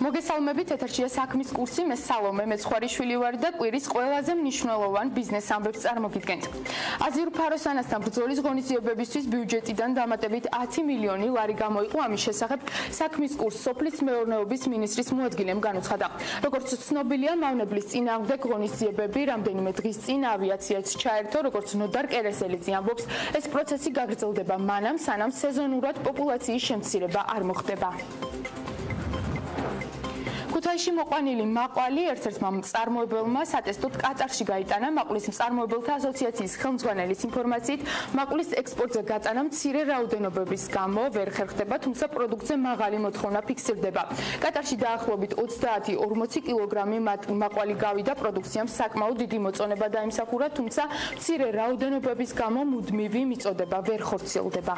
მოგესალმებით ეთერშია საქმის კურსი მე სალომე მეცხვარიშვილი ვარ და კვირის ყველაზე მნიშვნელოვან ბიზნეს ამბებს წარმოგიდგენთ. აზიურ ფაროსანასთან ბრძოლის ღონისძიებებისთვის ბიუჯეტიდან დამატებით 10 მილიონი ლარი გამოიყო ამის შესახებ საქმის კურს სოფლის მეურნეობის მინისტრის მოადგილემ განუცხადა. როგორც ცნობილია, მავნებლის წინააღმდეგ ღონისძიებები რამდენიმე დღის წინ ავიაციაც ჩაერთო, როგორც ნოდარ კერესელიძე ამბობს, ეს პროცესი გაგრძელდება მანამ, სანამ სეზონურად პოპულაციის შემცირება არ მოხდება. ქუთაისში მოყვანილი მაყვალი ერთ-ერთმა მწარმოებელმა სატესტოდ კატარში გაიტანა მაყულის მწარმოებელთა ასოციაციის ხელმძღვანელის ინფორმაციით. მაყულის ექსპორტზე გატანა მცირე რაოდენობების გამო ვერ ხერხდება თუმცა პროდუქტზე მაღალი მოთხოვნა ფიქსირდება. კატარში დაახლოებით 30-40 კილოგრამი მაყვალი გავიდა პროდუქციამ საკმაოდ დიდი მოწონება დაიმსახურა თუმცა მცირე რაოდენობების გამო მუდმივი მიწოდება ვერ ხორციელდება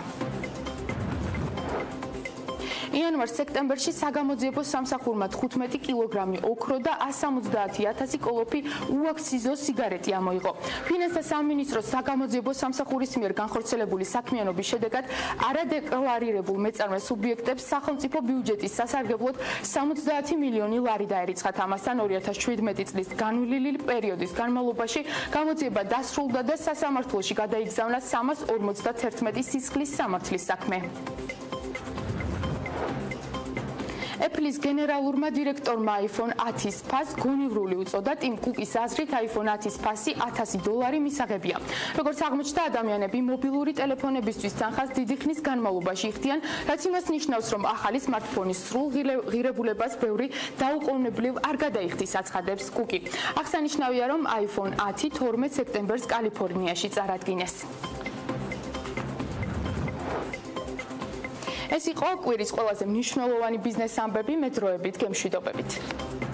იანვარ-სექტემბერში საგამოძიებო სამსახურმა 15 კილოგრამი ოქრო და 170000 კოლოფი უაქსიზო სიგარეტი ამოიღო. ფინანსთა სამინისტროს საგამოძიებო სამსახურის მიერ განხორციელებული საქმიანობის შედეგად არადეკლარირებულ მეწარმე სუბიექტებს სახელმწიფო ბიუჯეტის სასარგებლოდ 70 მილიონი ლარი დაერიცხათ. ამასთან 2017 წლის განვლილი პერიოდის განმავლობაში გამოძიება დასრულდა და სასამართლოში გადაიგზავნა 351 სისხლის სამართლის საქმე. Apple-ის გენერალურმა დირექტორმა iPhone 10-ის ფას გონივრული უწოდა Tim Cook-ის აზრით iPhone 10-ის ფასი 1000 დოლარი მისაღებია. როგორც აღმოჩნდა, ადამიანები მობილური ტელეფონებისთვის თანხას დიდი ხნის განმავლობაში იხდიან, რაც იმას ნიშნავს, რომ ახალი smartphone-ის სრულ ღირებულებას ბევრი დაუყოვნებლივ არ გადაიხდის აცხადებს Cook-ი. აღსანიშნავია, რომ iPhone 10 12 სექტემბერს კალიფორნიაში წარადგინეს. ეს იყო კვირის ყველაზე მნიშვნელოვანი ბიზნეს ამბები მე დროებით გემშვიდობებით.